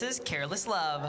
This is Careless Love.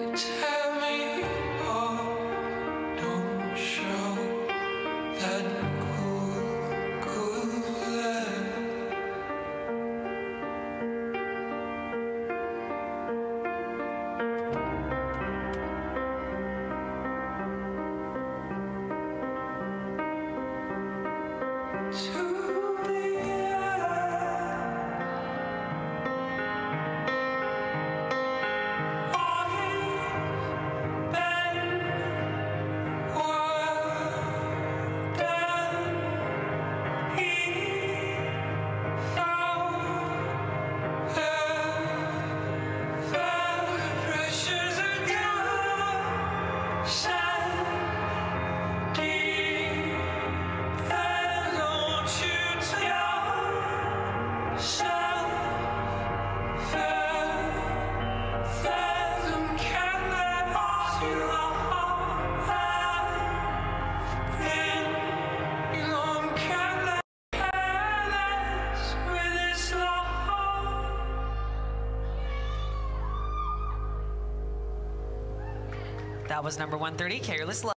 It That was number 130, Careless Love.